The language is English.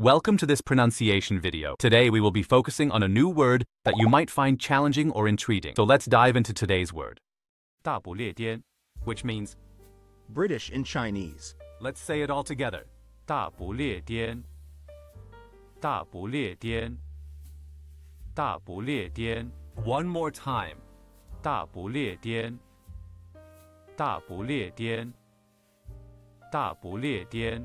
Welcome to this pronunciation video. Today we will be focusing on a new word that you might find challenging or intriguing. So let's dive into today's word, 大不列颠， which means, British in Chinese. let's say it all together. 大不列颠，大不列颠，大不列颠， One more time. 大不列颠，大不列颠，大不列颠。